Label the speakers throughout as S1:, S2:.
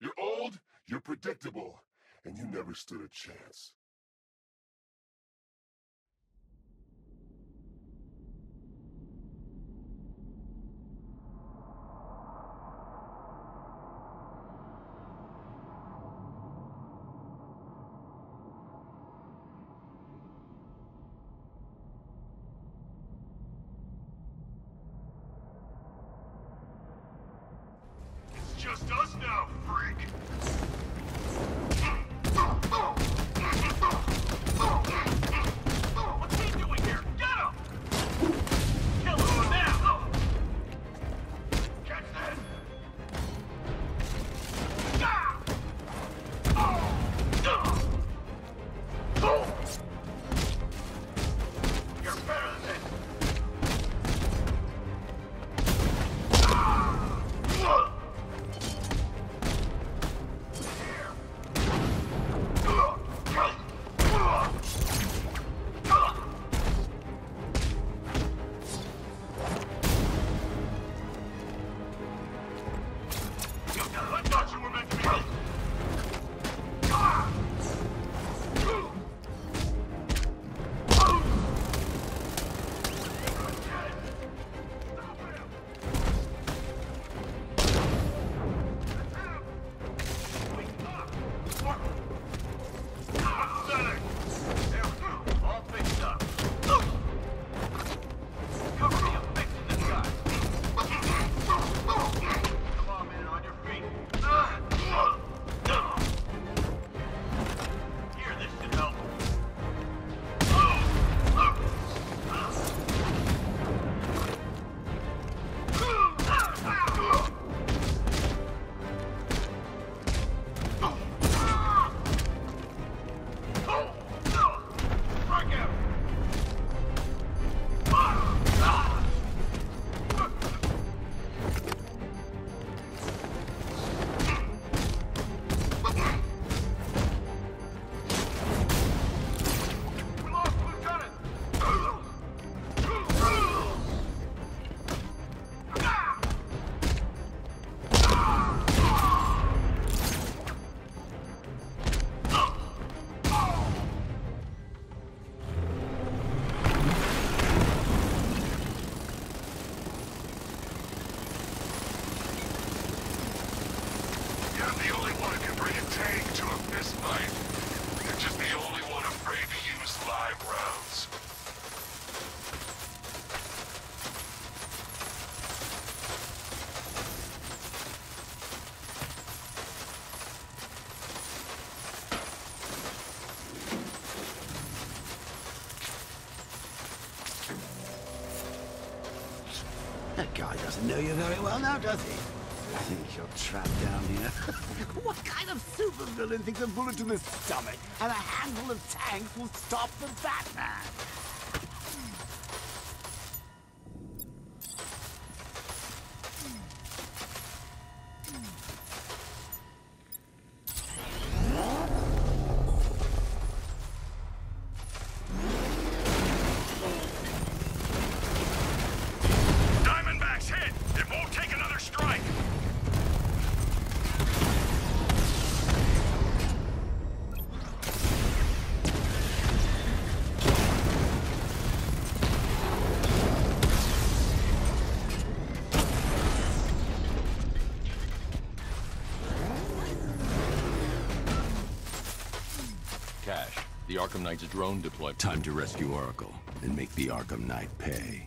S1: You're old, you're predictable, and you never stood a chance.
S2: Guy
S3: doesn't know you very well now, does he? I think you're trapped down here. what kind of supervillain thinks a bullet to the stomach and a handful of tanks will stop the Batman?
S4: The Arkham Knight's drone deployed.
S3: Time to rescue Oracle and make the Arkham Knight pay.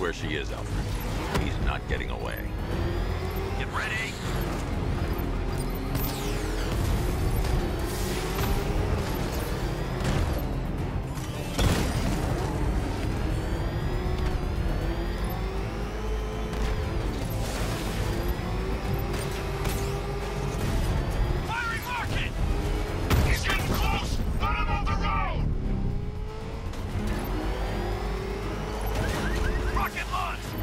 S4: Where she is, Alfred. He's not getting away.
S5: Rocket launch!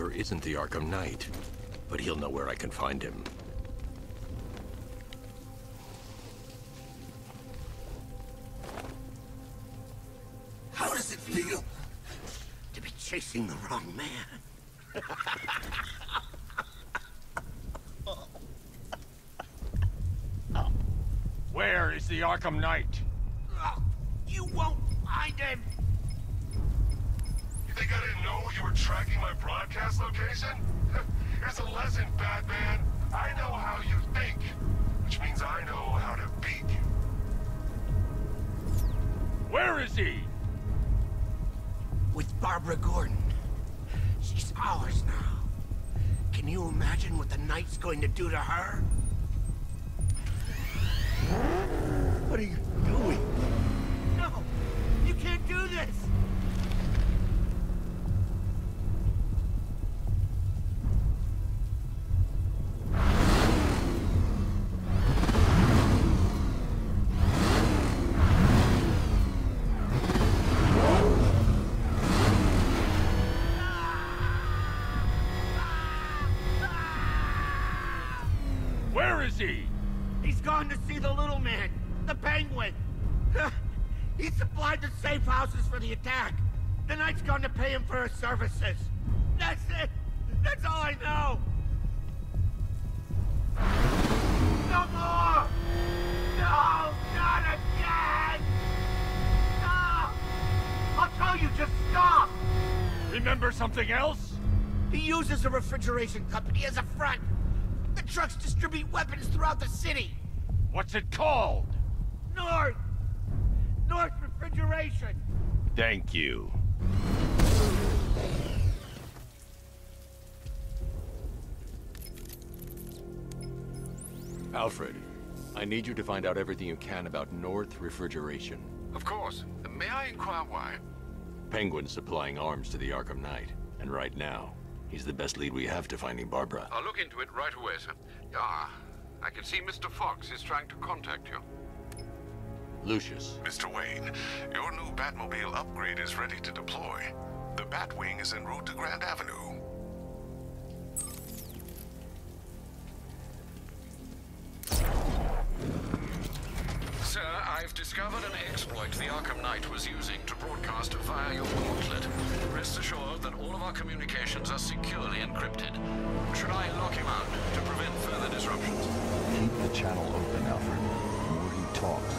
S4: Isn't the Arkham Knight, but he'll know where I can find him.
S5: Where is he?
S6: With Barbara Gordon. She's ours now. Can you imagine what the Knight's going to do to her? What are you doing? Knight's gone to pay him for his services. That's it. That's all I know. No more! No! Not again! No! I'll tell you, just stop!
S5: Remember something else?
S6: He uses a refrigeration company as a front. The trucks distribute weapons throughout the city.
S5: What's it called?
S6: North! North Refrigeration!
S5: Thank you.
S4: Alfred, I need you to find out everything you can about North Refrigeration.
S7: Of course. May I inquire why?
S4: Penguin's supplying arms to the Arkham Knight. And right now, he's the best lead we have to finding Barbara.
S7: I'll look into it right away, sir. Ah, I can see Mr. Fox is trying to contact you.
S4: Lucius,
S8: Mr. Wayne, your new Batmobile upgrade is ready to deploy. The Batwing is en route to Grand Avenue.
S7: Sir, I've discovered an exploit the Arkham Knight was using to broadcast via your gauntlet. Rest assured that all of our communications are securely encrypted. Should I lock him out to prevent further disruptions?
S9: Keep the channel open, Alfred. The more he talks,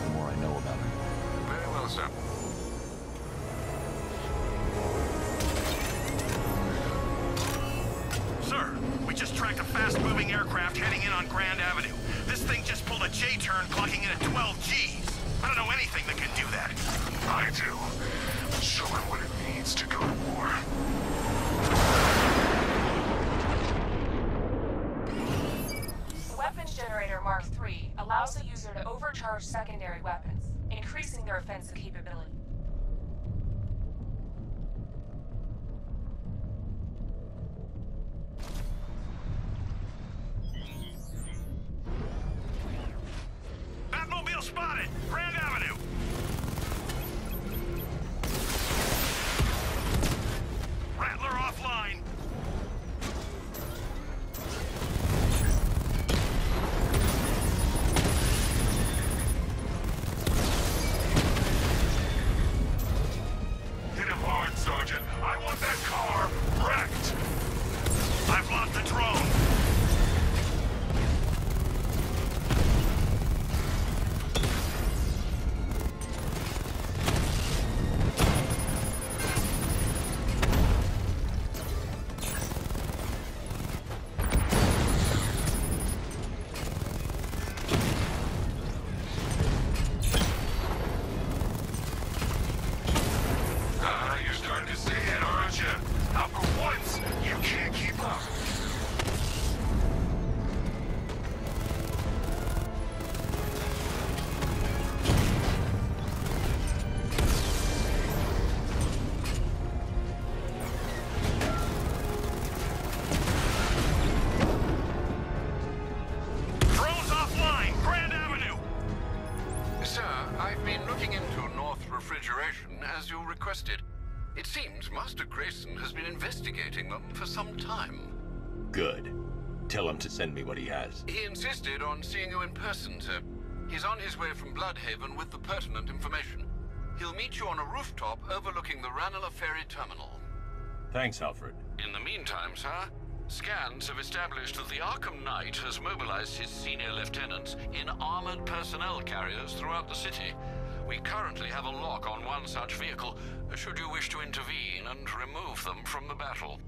S10: on
S7: seeing you in person, sir. He's on his way from Blüdhaven with the pertinent information. He'll meet you on a rooftop overlooking the Ranelagh Ferry Terminal.
S4: Thanks, Alfred.
S7: In the meantime, sir, scans have established that the Arkham Knight has mobilized his senior lieutenants in armored personnel carriers throughout the city. We currently have a lock on one such vehicle, should you wish to intervene and remove them from the battle.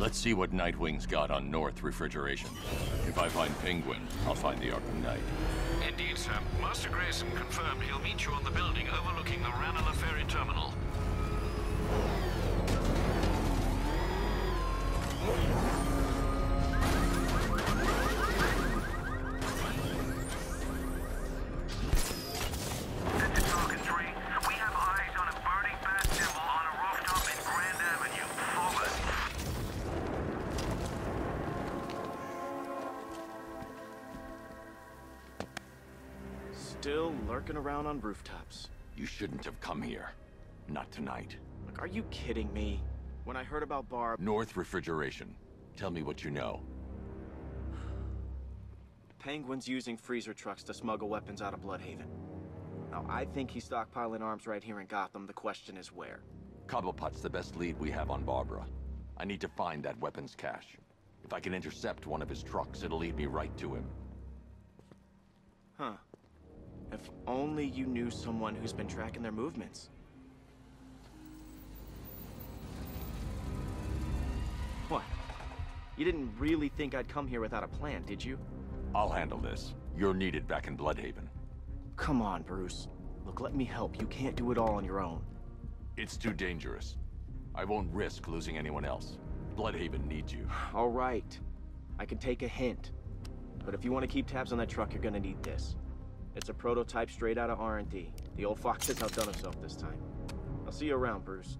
S4: Let's see what Nightwing's got on North Refrigeration. If I find Penguin, I'll find the Arkham Knight.
S7: Indeed, sir. Master Grayson confirmed he'll meet you on the building
S11: lurking around on rooftops.
S4: You shouldn't have come here. Not tonight.
S11: Like, are you kidding me? When I heard about Barb,
S4: North Refrigeration. Tell me what you know.
S11: Penguin's using freezer trucks to smuggle weapons out of Blüdhaven. Now, I think he's stockpiling arms right here in Gotham. The question is where.
S4: Cobblepot's the best lead we have on Barbara. I need to find that weapons cache. If I can intercept one of his trucks, it'll lead me right to him.
S11: Huh. If only you knew someone who's been tracking their movements. What? You didn't really think I'd come here without a plan, did you?
S4: I'll handle this. You're needed back in Blüdhaven.
S11: Come on, Bruce. Look, let me help. You can't do it all on your own.
S4: It's too dangerous. I won't risk losing anyone else. Blüdhaven needs you.
S11: All right. I can take a hint. But if you want to keep tabs on that truck, you're gonna need this. It's a prototype straight out of R&D. The old fox has outdone himself this time. I'll see you around, Bruce.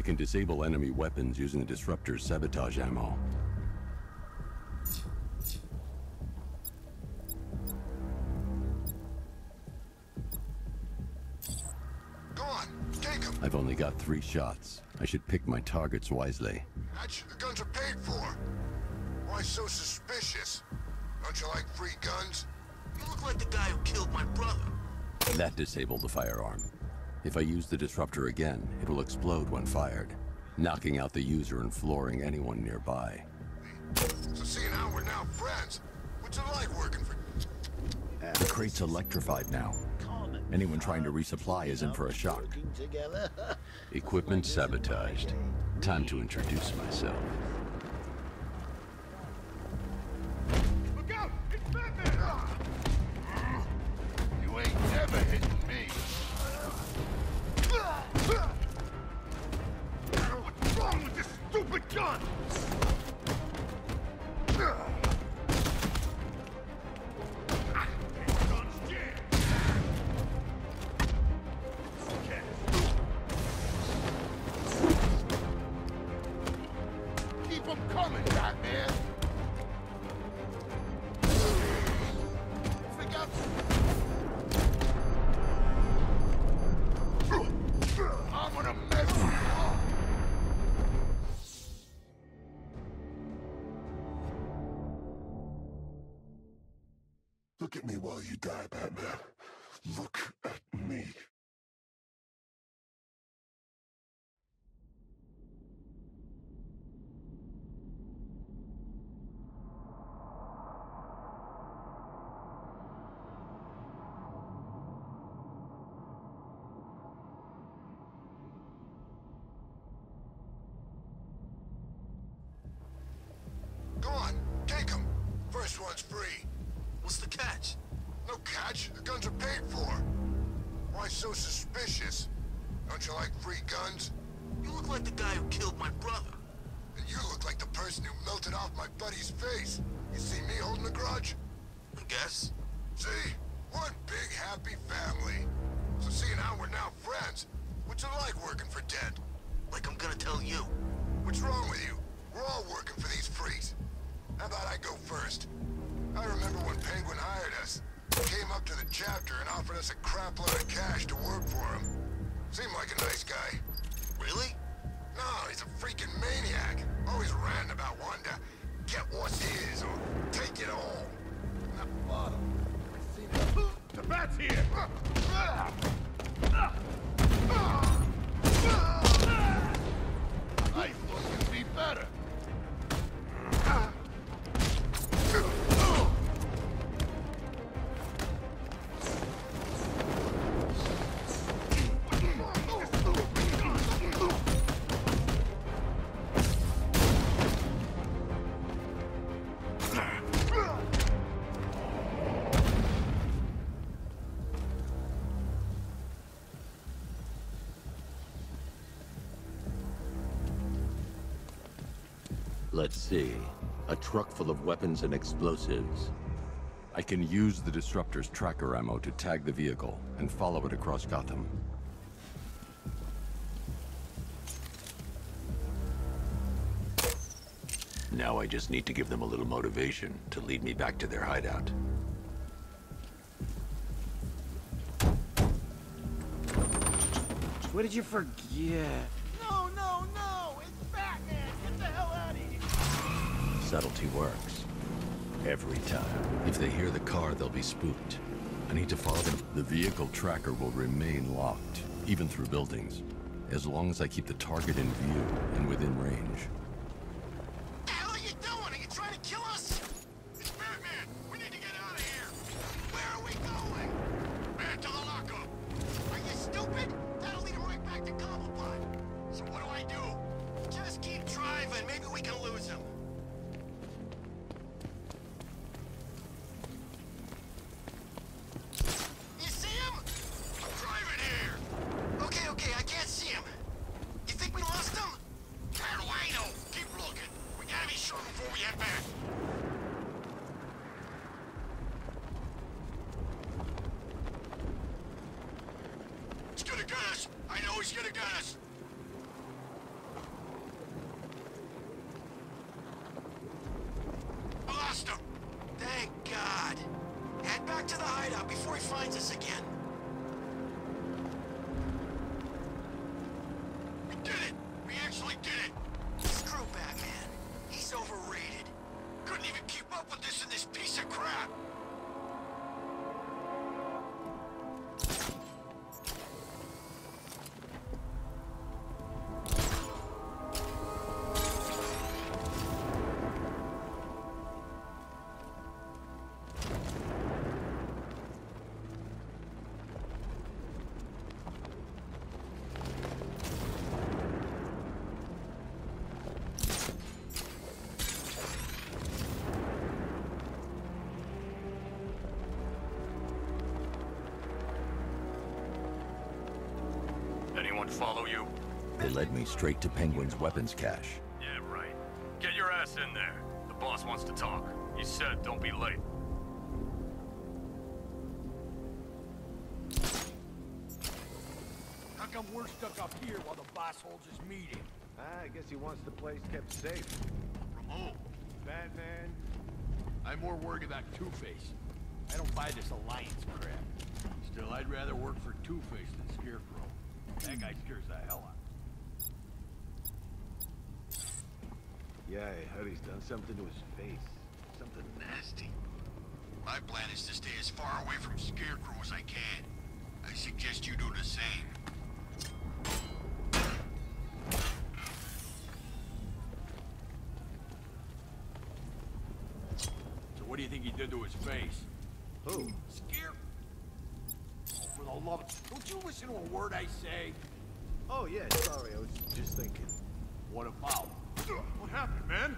S12: I can disable enemy weapons using the disruptor's sabotage ammo.
S13: Go on, take him.
S12: I've only got three shots. I should pick my targets wisely.
S13: Hatch, the guns are paid for. Why so suspicious? Don't you like free guns?
S14: You look like the guy who killed my brother.
S12: That disabled the firearm. If I use the disruptor again, it will explode when fired, knocking out the user and flooring anyone nearby.
S13: So seeing how we're now friends, what's it like working for...
S4: The crate's electrified now. Anyone trying to resupply is in for a shock.
S12: Equipment sabotaged. Time to introduce myself.
S13: at me while you die, Batman. Look at me. Go on, take him. First one's free.
S15: What's the catch?
S13: No catch. The guns are paid for. Why so suspicious? Don't you like free guns?
S15: You look like the guy who killed my brother.
S13: And you look like the person who melted off my buddy's face. You see me holding a grudge?
S15: I guess.
S13: See? One big happy family. So seeing how we're now friends, what's it like working for Dent?
S15: Like I'm gonna tell you.
S13: What's wrong with you? We're all working for these freaks. How about I go first? I remember when Penguin hired us. Came up to the chapter and offered us a crap load of cash to work for him. Seemed like a nice guy.
S4: Let's see. A truck full of weapons and explosives.
S14: I can use the Disruptor's tracker ammo to tag the vehicle and follow it across Gotham.
S4: Now I just need to give them a little motivation to lead me back to their hideout.
S6: What did you forget?
S4: Subtlety works. Every time. If they hear the car, they'll be spooked. I need to follow them.
S14: The vehicle tracker will remain locked, even through buildings, as long as I keep the target in view and within range.
S16: Anyone follow you?
S4: They led me straight to Penguin's weapons cache.
S16: Yeah, right. Get your ass in there. The boss wants to talk. He said don't be late.
S1: How come we're stuck up here while the boss holds his meeting?
S3: Ah, I guess he wants the place kept safe.
S1: From who? Batman? I'm more worried about Two-Face. I don't buy this alliance crap. Still, I'd rather work for Two-Face than Scarecrow. That guy scares the hell out.
S3: Yeah, I heard he's done something to his face. Something nasty.
S15: My plan is to stay as far away from Scarecrow as I can. I suggest you do the same.
S1: So what do you think he did to his face?
S3: Who?
S1: Scare... Love. Don't you listen to a word I say?
S3: Oh, yeah, sorry, I was just thinking.
S1: What about? What happened, man?